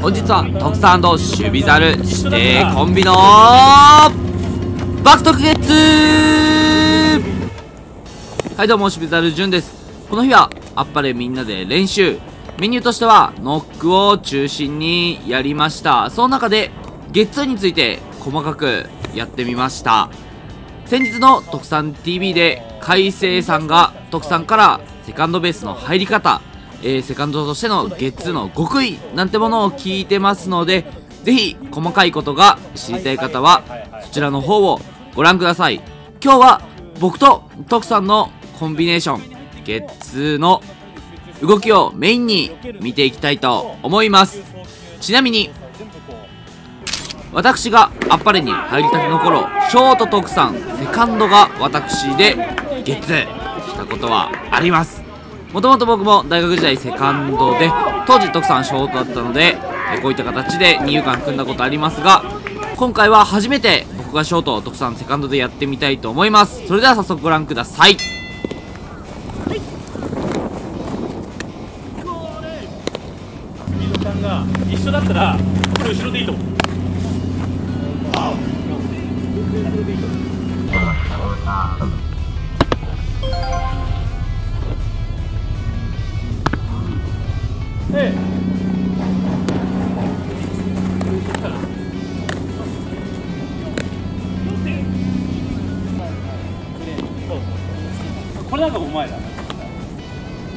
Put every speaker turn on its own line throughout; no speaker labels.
本日は特産守備ザル指定コンビの爆特月はいどうも守備ザルじゅんです。この日はあっぱれみんなで練習。メニューとしてはノックを中心にやりました。その中でゲッツーについて細かくやってみました。先日の特産 TV で海星さんが特産からセカンドベースの入り方えー、セカンドとしてのゲッツーの極意なんてものを聞いてますので、ぜひ細かいことが知りたい方は、そちらの方をご覧ください。今日は僕と徳さんのコンビネーション、ゲッツーの動きをメインに見ていきたいと思います。ちなみに、私があっぱれに入りたての頃、ショート徳さん、セカンドが私でゲッツーしたことはあります。もともと僕も大学時代セカンドで当時徳さんショートだったのでこういった形で二遊間組んだことありますが今回は初めて僕がショート徳さんセカンドでやってみたいと思います。それでは早速ご覧ください。
一緒だったら後ろでいいと思う。えこれなんかお前だ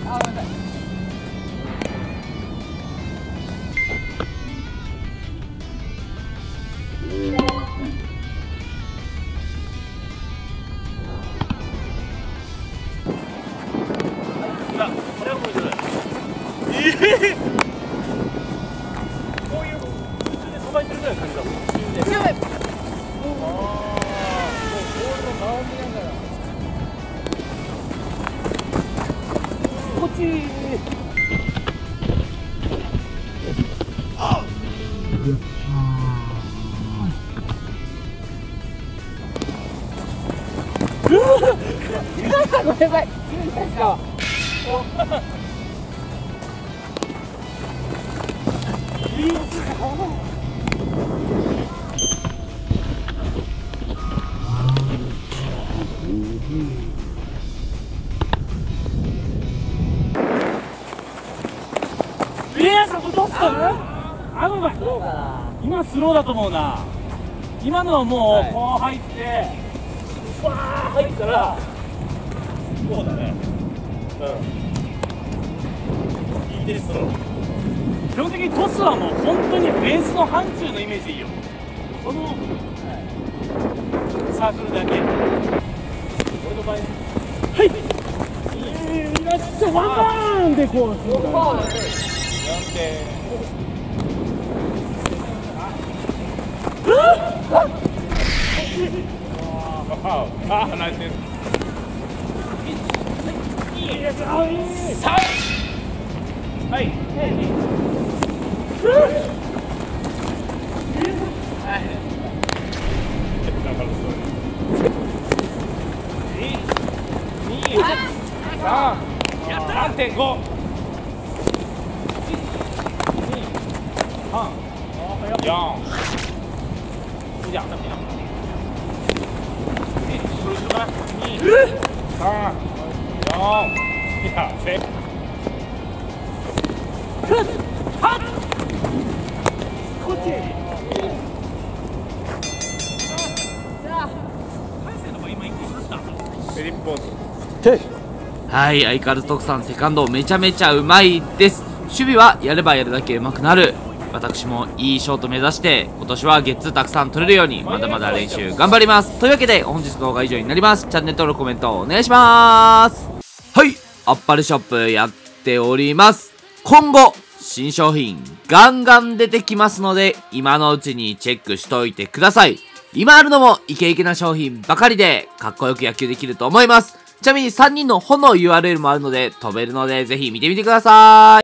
あごめんなさい。こういう普通でさばいてるぐらいの感じだもんやばいこっち ごめんなさい。今スローだと思うな。今のはもうこう入ってわー入ったらそうだね。うん。いいですスロー基本的にトスはもう本当にベースの範疇のイメージでいいよ。この、サークルだけ。俺の場合はい。えー、いらっしゃワンバーンでこう。するんだ4点ああ、ナイスです。はい。はい。3.5 4 시작 2 3 4 0 야, 3
はい相変わらず徳さんセカンドめちゃめちゃうまいです。守備はやればやるだけうまくなる。私もいいショート目指して今年はゲッツーたくさん取れるようにまだまだ練習頑張ります。というわけで本日の動画は以上になります。チャンネル登録コメントお願いします。はいアッパルショップやっております。今後新商品ガンガン出てきますので今のうちにチェックしといてください。今あるのもイケイケな商品ばかりでかっこよく野球できると思います。ちなみに3人の本の URL もあるので飛べるのでぜひ見てみてください。